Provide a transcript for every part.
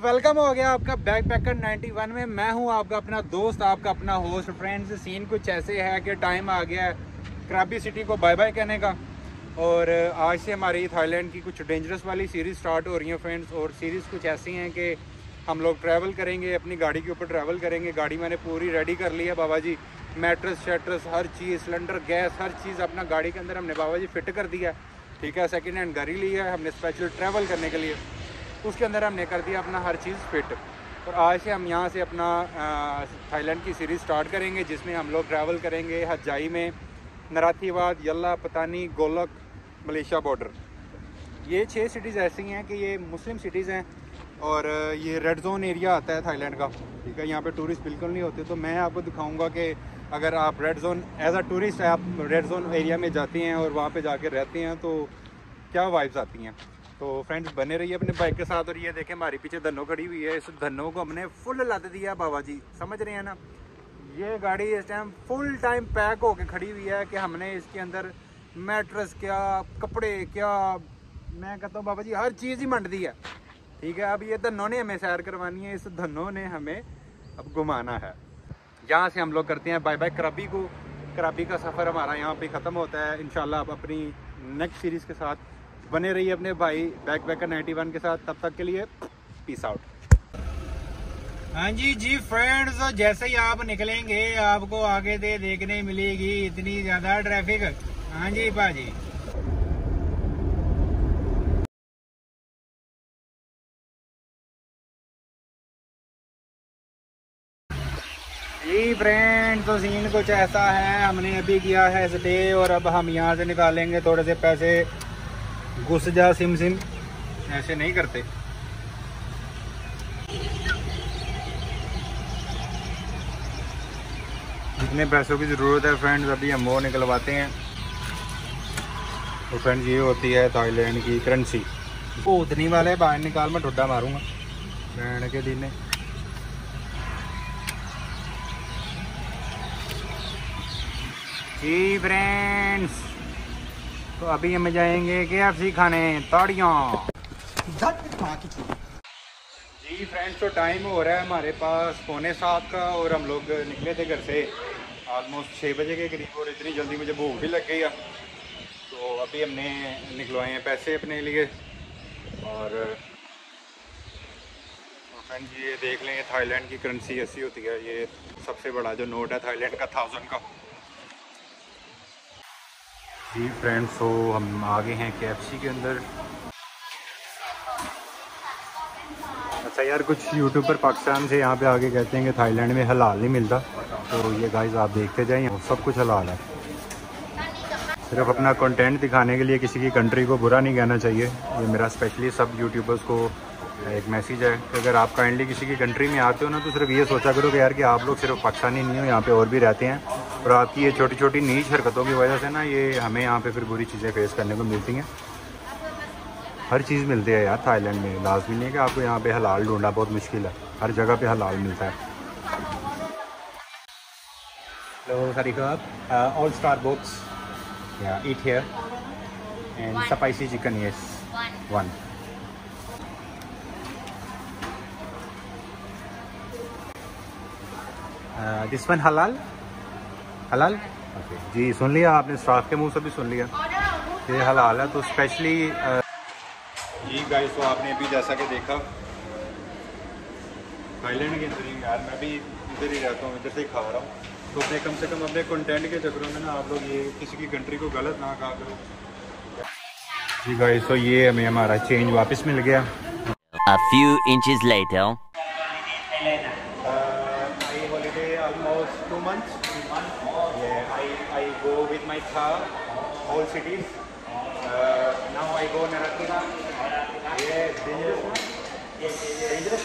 Welcome हो गया आपका बैक पैकर 91 में। मैं हूँ आपका अपना दोस्त, आपका अपना होस्ट फ्रेंड्स सीन कुछ ऐसे है कि टाइम आ गया है क्राबी सिटी को बाय बाय कहने का। और आज से हमारी थाईलैंड की कुछ डेंजरस वाली सीरीज़ स्टार्ट हो रही है फ्रेंड्स और सीरीज़ कुछ ऐसी हैं कि हम लोग ट्रैवल करेंगे, अपनी गाड़ी के ऊपर ट्रैवल करेंगे। गाड़ी मैंने पूरी रेडी कर ली है बाबा जी। मैट्रस शैट्रस हर चीज़ सिलेंडर गैस हर चीज़ अपना गाड़ी के अंदर हमने बाबा जी फिट कर दिया ठीक है सेकेंड हैंड गाड़ी ली है हमने स्पेशल ट्रैवल करने के लिए। उसके अंदर हमने कर दिया अपना हर चीज़ फिट। और आज से हम यहाँ से अपना थाईलैंड की सीरीज़ स्टार्ट करेंगे, जिसमें हम लोग ट्रैवल करेंगे हजाई में नराथीवाद यल्ला पतानी गोलक, मलेशिया बॉर्डर ये छः सिटीज़ ऐसी हैं कि ये मुस्लिम सिटीज़ हैं और ये रेड जोन एरिया आता है थाईलैंड का। ठीक है, यहाँ पे टूरिस्ट बिल्कुल नहीं होते। तो मैं आपको दिखाऊँगा कि अगर आप red zone as a tourist आप रेड जोन एरिया में जाते हैं और वहाँ पे जाके रहते हैं तो क्या वाइब्स आती हैं? तो फ्रेंड्स बने रहिए अपने बाइक के साथ और ये देखें, हमारी पीछे धनो खड़ी हुई है। इस धनो को हमने फुल लद दिया बाबा जी। समझ रहे हैं ना? ये गाड़ी इस टाइम फुल टाइम पैक होके खड़ी हुई है कि हमने इसके अंदर मैट्रस क्या, कपड़े क्या, मैं कहता हूँ बाबा जी, हर चीज़ ही मंड दी है। ठीक है, अब ये धनों ने हमें सैर करवानी है। इस धनों ने हमें अब घुमाना है। यहाँ से हम लोग करते हैं बाय बाय कराबी को। कराबी का सफ़र हमारा यहाँ पे ख़त्म होता है। इन अब अपनी नेक्स्ट सीरीज़ के साथ बने रहिए अपने भाई बैक बैकर 91 के साथ। तब तक के लिए पीस आउट हाँ जी जी फ्रेंड्स जैसे ही आप निकलेंगे, आपको आगे दे देखने मिलेगी इतनी ज़्यादा ट्रैफ़िक हाँ जी भाजी फ्रेंड तो सीन कुछ ऐसा है, हमने अभी किया है स्टे और अब हम यहाँ से निकालेंगे थोड़े से पैसे। घुस जा, सिम सिम। ऐसे नहीं करते। जितने पैसों की ज़रूरत है फ्रेंड्स अभी हम वो निकलवाते हैं। तो फ्रेंड्स ये होती है थाईलैंड की करेंसी वो उतनी वाले बाहर निकाल, मैं ठुड्डा मारूँगा। फ्रेंड के दिन जी फ्रेंड्स तो अभी हम जाएँगे के एफ़ सी खाने, ताड़ियाँ। जी फ्रेंड्स तो टाइम हो रहा है हमारे पास, पौने सात का, और हम लोग निकले थे घर से। ऑलमोस्ट छः बजे के करीब, और इतनी जल्दी मुझे भूख भी लग गई है। तो अभी हमने निकलवाए हैं पैसे अपने लिए। और फ्रेंड ये देख लें थाईलैंड की करेंसी ऐसी होती है। ये सबसे बड़ा जो नोट है थाईलैंड का थाउज़ेंड का। जी फ्रेंड्स तो हम आ गए हैं के के अंदर। अच्छा यार, कुछ यूट्यूबर पाकिस्तान से यहाँ पे आगे कहते हैं कि थाईलैंड में हलाल नहीं मिलता। तो ये गाइस आप देखते जाए सब कुछ हलाल है। सिर्फ़ अपना कंटेंट दिखाने के लिए किसी की कंट्री को बुरा नहीं कहना चाहिए। ये मेरा स्पेशली सब यूट्यूबर्स को एक मैसेज है कि अगर आप काइंडली किसी की कंट्री में आते हो ना तो सिर्फ़ ये सोचा करो कि यार कि आप लोग सिर्फ़ पाकिस्तानी नहीं हो, यहाँ पे और भी रहते हैं। और आपकी ये छोटी छोटी नीच हरकतों की वजह से ना, ये हमें यहाँ पे फिर बुरी चीज़ें फेस करने को मिलती हैं। हर चीज़ मिलती है यार थाईलैंड में। लाजमी नहीं है कि आपको यहाँ पे हलाल ढूंढना बहुत मुश्किल है। हर जगह पे हलाल मिलता है। Hello sorry all star books eat here and spicy chicken yes one this one हलाल हलाल ओके जी सुन लिया आपने स्टाफ के मुँह से भी सुन लिया ये हलाल है तो स्पेशली जी गाइस तो आपने अभी जैसा कि देखा थाईलैंड के अंदर ही यार मैं भी इधर ही रहता हूँ इधर से ही खा रहा हूँ। तो अपने कम से कम अपने कंटेंट के चक्करों में ना आप लोग ये किसी की कंट्री को गलत ना कहा करो जी गाइस तो ये हमें हमारा चेंज वापस मिल गया A few inches later. almost two months. Two months. Oh. Yeah, I, I go with my car, all cities. Uh, now I go Naratira. Yes, dangerous one. Dangerous.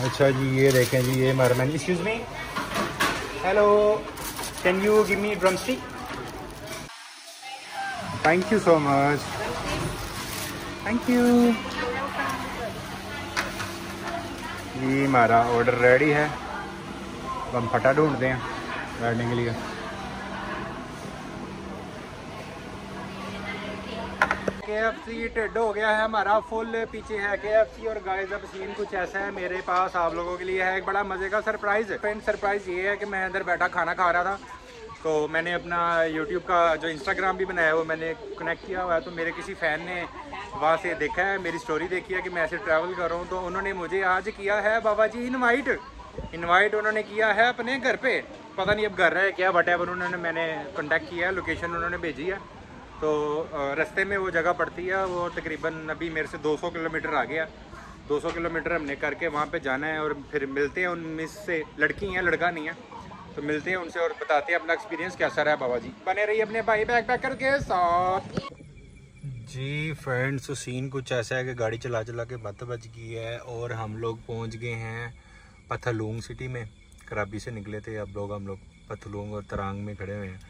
अच्छा जी, ये देखें जी, ये हमारा मैंने excuse me hello can you give me drumstick thank you so much thank you ये हमारा order ready है। हम फटा ढूंढते हैं बैठने के लिए। के एफ़ सी टेड हो गया है, हमारा फुल पीछे है के एफ़ सी और गाइस अब सीन कुछ ऐसा है मेरे पास, आप लोगों के लिए है एक बड़ा मज़े का सरप्राइज़ फ्रेंड सरप्राइज़ ये है कि मैं अंदर बैठा खाना खा रहा था। तो मैंने अपना यूट्यूब का जो इंस्टाग्राम भी बनाया है वो मैंने कनेक्ट किया हुआ है। तो मेरे किसी फ़ैन ने वहाँ से देखा है, मेरी स्टोरी देखी है कि मैं ऐसे ट्रैवल कर रहा हूँ। तो उन्होंने मुझे आज किया है बाबा जी इनवाइट इनवाइट उन्होंने किया है अपने घर पे। पता नहीं अब घर है क्या बट उन्होंने, मैंने कॉन्टैक्ट किया है लोकेशन उन्होंने भेजी है। तो रास्ते में वो जगह पड़ती है, वो तकरीबन अभी मेरे से 200 किलोमीटर आ गया 200 किलोमीटर हमने करके वहाँ पे जाना है और फिर मिलते हैं उन मिस से लड़की हैं, लड़का नहीं है। तो मिलते हैं उनसे और बताते हैं अपना एक्सपीरियंस कैसा रहा बाबा जी। बने रही अपने भाई बैक पैकर के साथ। जी फ्रेंड्स तो सीन कुछ ऐसा है कि गाड़ी चला चला के बत बच गई है और हम लोग पहुँच गए हैं पथलूंग सिटी में। कराबी से निकले थे अब लोग, हम लोग पथलूंग और तरांग में खड़े हुए हैं।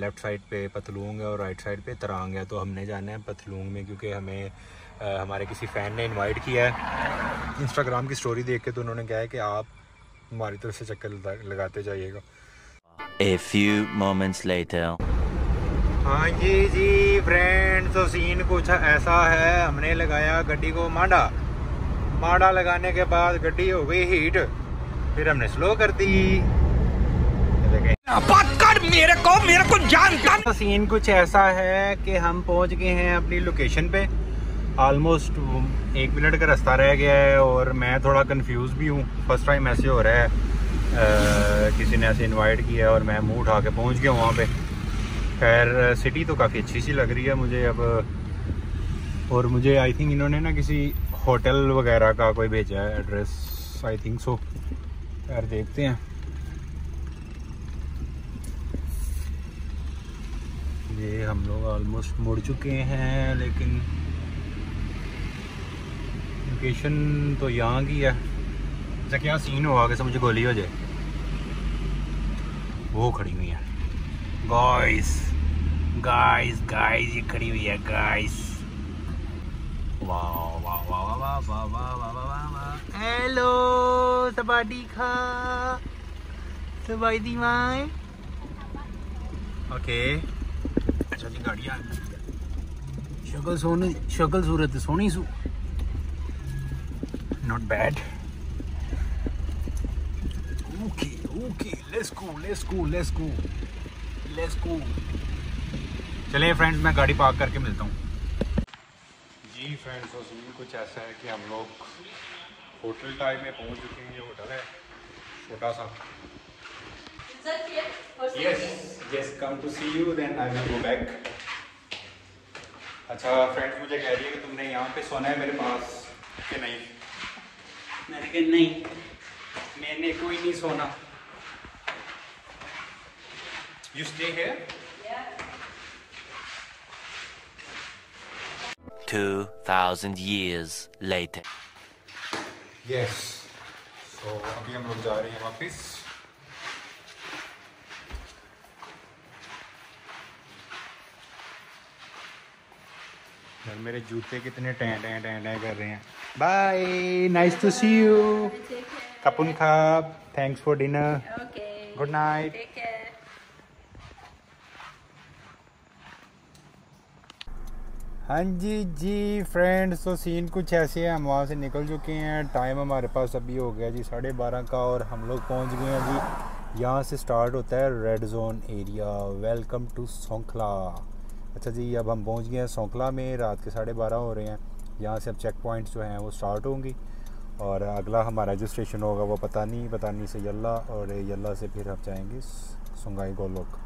लेफ़्ट साइड पे पतलूंग है और राइट साइड पे तरांग है तो हमने जाना है पतलूंग में क्योंकि हमें आ, हमारे किसी फ़ैन ने इनवाइट किया है। इंस्टाग्राम की स्टोरी देख के तो उन्होंने कहा है कि आप हमारी तरफ़ से चक्कर लगाते जाइएगा। A few moments later. हाँ जी जी फ्रेंड तो सीन कुछ ऐसा है। हमने लगाया गड्डी को मांडा। मांडा लगाने के बाद गड्डी हो गई हीट फिर हमने स्लो कर दी। मेरे को मेरे को जानता सीन कुछ ऐसा है कि हम पहुँच गए हैं अपनी लोकेशन पे। ऑलमोस्ट एक मिनट का रास्ता रह गया है और मैं थोड़ा कंफ्यूज भी हूँ। फ़र्स्ट टाइम ऐसे हो रहा है। आ, किसी ने ऐसे इनवाइट किया और मैं मुँह उठा के पहुँच गया वहाँ पे। खैर सिटी तो काफ़ी अच्छी सी लग रही है मुझे अब। और मुझे आई थिंक इन्होंने ना किसी होटल वगैरह का कोई भेजा है एड्रेस आई थिंक सो खैर देखते हैं। ये हम लोग ऑलमोस्ट मुड़ चुके हैं लेकिन लोकेशन तो यहाँ की है अच्छा क्या सीन हुआ कि मुझे गोली हो जाए वो खड़ी हुई है गाइस गाइस गाइस ये खड़ी हुई है गाइस हेलो सबाडी खा सबादी माए ओके अच्छा जी शक्ल सोनी शक्ल सूरत Soni so not bad okay okay let's go let's go let's go let's go चलिए फ्रेंड्स मैं गाड़ी पार्क करके मिलता हूँ। जी फ्रेंड्स तो सीन, कुछ ऐसा है कि हम लोग होटल टाइप में पहुँच चुके हैं, ये होटल है, छोटा सा। Yes yes come to see you then I will go back. अच्छा फ्रेंड्स मुझे कह रही है कि तुमने यहाँ पे सोना है मेरे पास कि नहीं? मैंने कहा नहीं मैंने कोई नहीं सोना. You stay here 2000 years later. Yes so अभी हम लोग जा रहे हैं वापस। यार मेरे जूते कितने टैं टैं टैं टैं कर रहे हैं। Bye nice to see you कपुन खाब thanks for dinner. Good night हाँ जी जी फ्रेंड्स तो सीन कुछ ऐसे है हम वहाँ से निकल चुके हैं। टाइम हमारे पास अभी हो गया जी साढ़े बारह का और हम लोग पहुँच गए हैं जी। यहाँ से स्टार्ट होता है red zone area welcome to Songkhla अच्छा जी, अब हम पहुँच गए हैं सौकला में, रात के साढ़े बारह हो रहे हैं। यहाँ से अब चेक पॉइंट्स जो हैं वो स्टार्ट होंगी और अगला हमारा जो स्टेशन होगा वो पता नहीं पता नहीं से यल्ला और यल्ला से फिर हम जाएँगे सुंगाई गोलोक।